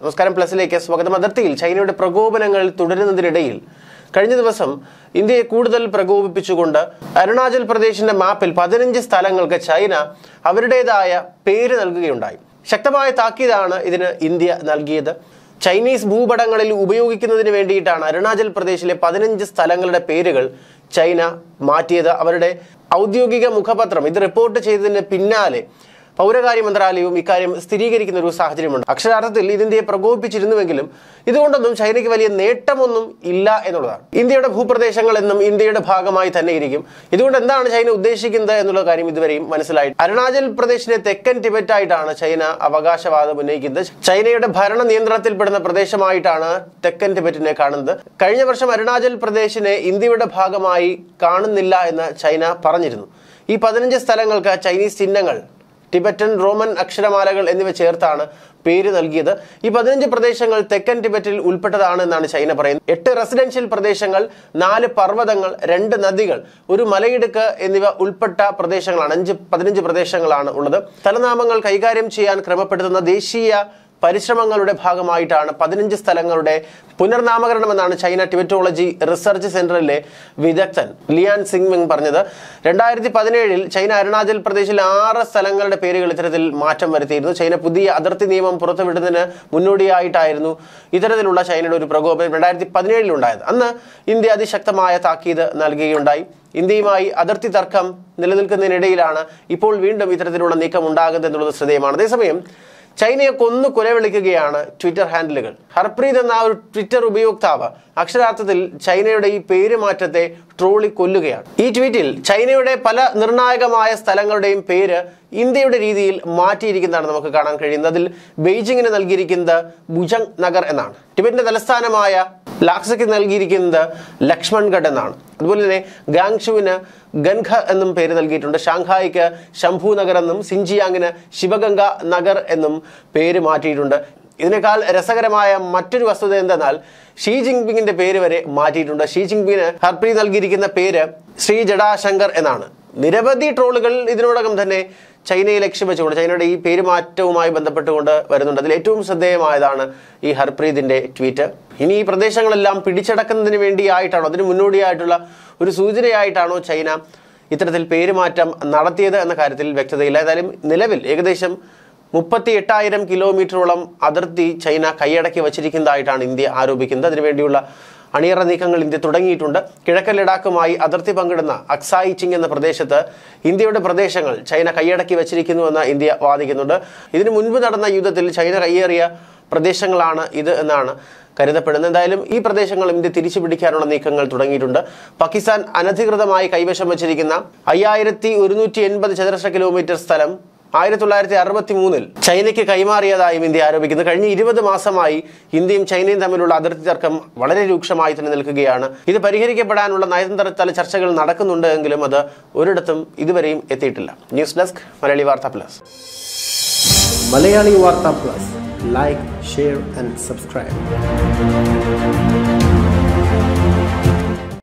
നമസ്കാരം പ്ലസിലേക്ക് സ്വാഗതം. അതിർത്തിയിൽ ചൈനയുടെ പ്രകോപനങ്ങൾ തുടരുന്നതിനിടയിൽ കഴിഞ്ഞ ദിവസം ഇന്ത്യയെ കൂടുതൽ പ്രകോപിപ്പിച്ചുകൊണ്ട് അരുണാചൽ പ്രദേശിന്റെ മാപ്പിൽ പതിനഞ്ച് സ്ഥലങ്ങൾക്ക് ചൈന അവരുടേതായ പേര് നൽകുകയുണ്ടായി. ശക്തമായ താക്കീതാണ് ഇതിന് ഇന്ത്യ നൽകിയത്. ചൈനീസ് ഭൂപടങ്ങളിൽ ഉപയോഗിക്കുന്നതിന് വേണ്ടിയിട്ടാണ് അരുണാചൽ പ്രദേശിലെ പതിനഞ്ച് സ്ഥലങ്ങളുടെ പേരുകൾ ചൈന മാറ്റിയത്. അവരുടെ ഔദ്യോഗിക മുഖപത്രം ഇത് റിപ്പോർട്ട് ചെയ്തതിന് പിന്നാലെ പൗരകാര്യ മന്ത്രാലയവും ഇക്കാര്യം സ്ഥിരീകരിക്കുന്ന ഒരു സാഹചര്യമുണ്ട്. അക്ഷരാർത്ഥത്തിൽ ഇത് ഇന്ത്യയെ പ്രകോപിപ്പിച്ചിരുന്നുവെങ്കിലും ഇതുകൊണ്ടൊന്നും ചൈനയ്ക്ക് വലിയ നേട്ടമൊന്നും ഇല്ല എന്നുള്ളതാണ്. ഇന്ത്യയുടെ ഭൂപ്രദേശങ്ങൾ എന്നും ഇന്ത്യയുടെ ഭാഗമായി തന്നെ ഇരിക്കും ഇതുകൊണ്ട് എന്താണ് ചൈന ഉദ്ദേശിക്കുന്നത് എന്നുള്ള കാര്യം ഇതുവരെയും മനസ്സിലായി അരുണാചൽ പ്രദേശിനെ തെക്കൻ ടിബറ്റ് ആയിട്ടാണ് ചൈന അവകാശവാദം ഉന്നയിക്കുന്നത്. ചൈനയുടെ ഭരണ നിയന്ത്രണത്തിൽപ്പെടുന്ന പ്രദേശമായിട്ടാണ് തെക്കൻ ടിബറ്റിനെ കാണുന്നത്. കഴിഞ്ഞ വർഷം അരുണാചൽ പ്രദേശിനെ ഇന്ത്യയുടെ ഭാഗമായി കാണുന്നില്ല എന്ന് ചൈന പറഞ്ഞിരുന്നു. ഈ പതിനഞ്ച് സ്ഥലങ്ങൾക്ക് ചൈനീസ് ചിഹ്നങ്ങൾ ടിബറ്റൻ റോമൻ അക്ഷരമാലകൾ എന്നിവ ചേർത്താണ് പേര് നൽകിയത്. ഈ പതിനഞ്ച് പ്രദേശങ്ങൾ തെക്കൻ ടിബറ്റിൽ ഉൾപ്പെട്ടതാണ് എന്നാണ് ചൈന പറയുന്നത്. എട്ട് റെസിഡൻഷ്യൽ പ്രദേശങ്ങൾ നാല് പർവതങ്ങൾ രണ്ട് നദികൾ ഒരു മലയിടുക്ക് എന്നിവ ഉൾപ്പെട്ട പ്രദേശങ്ങളാണ്. അഞ്ച് പതിനഞ്ച് പ്രദേശങ്ങളാണ് ഉള്ളത്. സ്ഥലനാമങ്ങൾ കൈകാര്യം ചെയ്യാൻ ക്രമപ്പെടുത്തുന്ന ദേശീയ പരിശ്രമങ്ങളുടെ ഭാഗമായിട്ടാണ് പതിനഞ്ച് സ്ഥലങ്ങളുടെ പുനർനാമകരണമെന്നാണ് ചൈന ടിബറ്റോളജി റിസർച്ച് സെന്ററിലെ വിദഗ്ധൻ ലിയാൻ സിംഗ് മിങ് പറഞ്ഞത്. രണ്ടായിരത്തി പതിനേഴിൽ ചൈന അരുണാചൽ പ്രദേശിൽ ആറ് സ്ഥലങ്ങളുടെ പേരുകൾ ഇത്തരത്തിൽ മാറ്റം വരുത്തിയിരുന്നു. ചൈന പുതിയ അതിർത്തി നിയമം പുറത്തുവിടുന്നതിന് മുന്നോടിയായിട്ടായിരുന്നു ഇത്തരത്തിലുള്ള ചൈനയുടെ ഒരു പ്രകോപനം രണ്ടായിരത്തി പതിനേഴിൽ ഉണ്ടായത്. അന്ന് ഇന്ത്യ അതിശക്തമായ താക്കീത് നൽകുകയുണ്ടായി. ഇന്ത്യയുമായി അതിർത്തി തർക്കം നിലനിൽക്കുന്നതിനിടയിലാണ് ഇപ്പോൾ വീണ്ടും ഇത്തരത്തിലുള്ള നീക്കം ഉണ്ടാകുന്നത് എന്നുള്ളത് ശ്രദ്ധേയമാണ്. അതേസമയം ചൈനയെ കൊന്നു കൊലവിളിക്കുകയാണ് ട്വിറ്റർ ഹാൻഡിലുകൾ. ഹർപ്രീത് എന്ന ഒരു ട്വിറ്റർ ഉപയോക്താവ് അക്ഷരാർത്ഥത്തിൽ ചൈനയുടെ ഈ പേരുമാറ്റത്തെ ട്രോളി കൊല്ലുകയാണ്. ഈ ട്വീറ്റിൽ ചൈനയുടെ പല നിർണായകമായ സ്ഥലങ്ങളുടെയും പേര് ഇന്ത്യയുടെ രീതിയിൽ മാറ്റിയിരിക്കുന്നതാണ് നമുക്ക് കാണാൻ കഴിയുന്നത്. അതിൽ ബെയ്ജിങ്ങിന് നൽകിയിരിക്കുന്നത് ബുജങ് നഗർ എന്നാണ്. ടിബറ്റിന്റെ തലസ്ഥാനമായ ലാക്സയ്ക്ക് നൽകിയിരിക്കുന്നത് ലക്ഷ്മൺഗഡ് എന്നാണ്. അതുപോലെ തന്നെ ഗാങ്ഷുവിന് ഗൻഖ എന്നും പേര് നൽകിയിട്ടുണ്ട്. ഷാങ്ഹായിക്ക് ശംഭു നഗർ എന്നും സിൻജിയാങ്ങിന് ശിവഗംഗ നഗർ എന്നും പേര് മാറ്റിയിട്ടുണ്ട്. ഇതിനേക്കാൾ രസകരമായ മറ്റൊരു വസ്തുത എന്തെന്നാൽ ഷീ ജിൻപിങ്ങിന്റെ പേര് വരെ മാറ്റിയിട്ടുണ്ട്. ഷീ ജിൻപിങ്ങിന് ഹർപ്രീ നൽകിയിരിക്കുന്ന പേര് ശ്രീ ജഡാശങ്കർ എന്നാണ്. നിരവധി ട്രോളുകൾ ഇതിനോടകം തന്നെ ചൈനയെ ലക്ഷ്യം വെച്ചുകൊണ്ട് ചൈനയുടെ ഈ പേരുമാറ്റവുമായി ബന്ധപ്പെട്ടുകൊണ്ട് വരുന്നുണ്ട്. അതിൽ ഏറ്റവും ശ്രദ്ധേയമായതാണ് ഈ ഹർപ്രീതിന്റെ ട്വീറ്റ്. ഇനി ഈ പ്രദേശങ്ങളെല്ലാം പിടിച്ചടക്കുന്നതിന് വേണ്ടിയായിട്ടാണോ അതിന് മുന്നോടിയായിട്ടുള്ള ഒരു സൂചനയായിട്ടാണോ ചൈന ഇത്തരത്തിൽ പേരുമാറ്റം നടത്തിയത് എന്ന കാര്യത്തിൽ വ്യക്തതയില്ല. ഏതായാലും നിലവിൽ ഏകദേശം മുപ്പത്തി എട്ടായിരം കിലോമീറ്ററോളം അതിർത്തി ചൈന കൈയടക്കി വച്ചിരിക്കുന്നതായിട്ടാണ് ഇന്ത്യ ആരോപിക്കുന്നത്. അതിനുവേണ്ടിയുള്ള അണിയറ നീക്കങ്ങൾ ഇന്ത്യ തുടങ്ങിയിട്ടുണ്ട്. കിഴക്കൻ ലഡാക്കുമായി അതിർത്തി പങ്കിടുന്ന അക്സായി ചിങ് എന്ന പ്രദേശത്ത് ഇന്ത്യയുടെ പ്രദേശങ്ങൾ ചൈന കൈയടക്കി വച്ചിരിക്കുന്നുവെന്ന് ഇന്ത്യ വാദിക്കുന്നുണ്ട്. ഇതിനു മുൻപ് നടന്ന യുദ്ധത്തിൽ ചൈന കയ്യേറിയ പ്രദേശങ്ങളാണ് ഇത് എന്നാണ് കരുതപ്പെടുന്നത്. എന്തായാലും ഈ പ്രദേശങ്ങൾ ഇന്ത്യ തിരിച്ചു പിടിക്കാനുള്ള നീക്കങ്ങൾ തുടങ്ങിയിട്ടുണ്ട്. പാകിസ്ഥാൻ അനധികൃതമായി കൈവശം വച്ചിരിക്കുന്ന അയ്യായിരത്തി ഒരുന്നൂറ്റി എൺപത് ചതുരശ്ര കിലോമീറ്റർ സ്ഥലം ആയിരത്തി തൊള്ളായിരത്തി അറുപത്തി മൂന്നിൽ ചൈനയ്ക്ക് കൈമാറിയതായും ഇന്ത്യ ആരോപിക്കുന്നു. കഴിഞ്ഞ ഇരുപത് മാസമായി ഇന്ത്യയും ചൈനയും തമ്മിലുള്ള അതിർത്തി തർക്കം വളരെ രൂക്ഷമായി തന്നെ നിൽക്കുകയാണ്. ഇത് പരിഹരിക്കപ്പെടാനുള്ള നയതന്ത്ര തല ചർച്ചകൾ നടക്കുന്നുണ്ടെങ്കിലും അത് ഒരിടത്തും ഇതുവരെയും എത്തിയിട്ടില്ല. News desk Malayali Vartha plus. Malayali Vartha plus. Like share and subscribe.